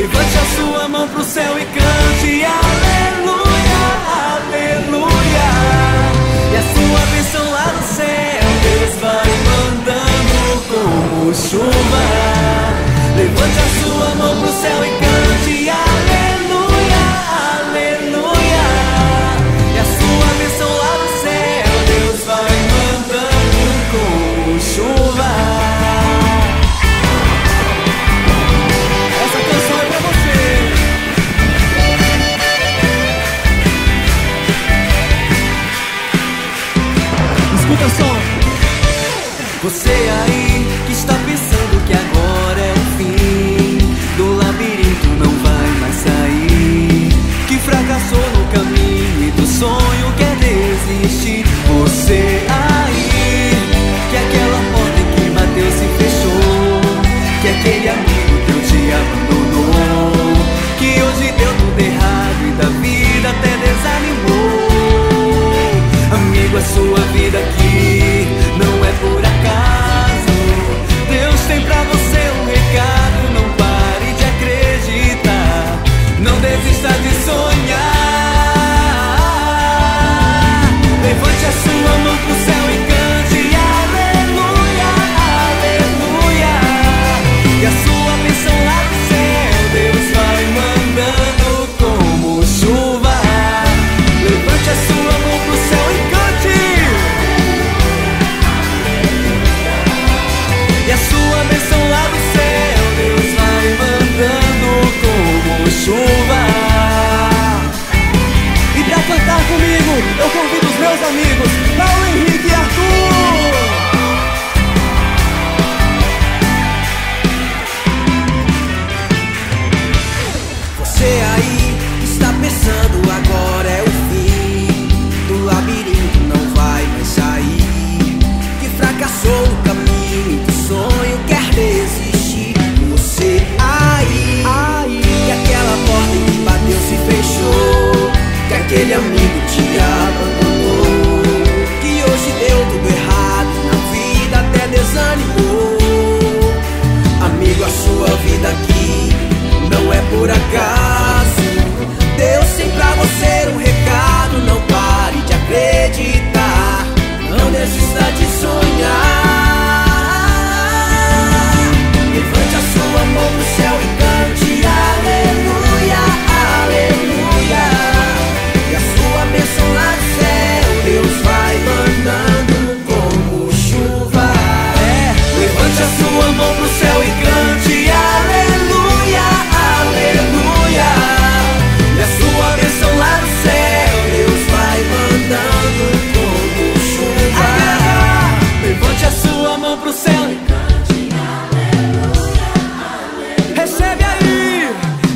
Levante a sua mão pro céu e cante aleluia, aleluia. E a sua bênção lá no céu, Deus vai mandando como chuva. Você aí amigos. por acaso. Deus tem pra você um recado. Não pare de acreditar. Não desista de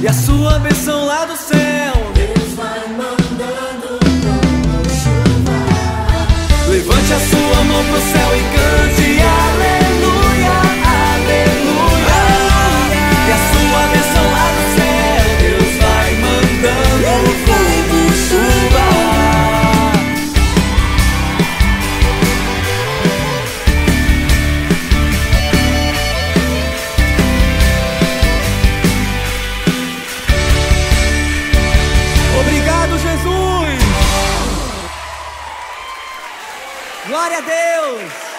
e a sua bênção lá do céu. Deus vai mandando como chuva. Levante a sua mão pro céu e cante. Glória a Deus!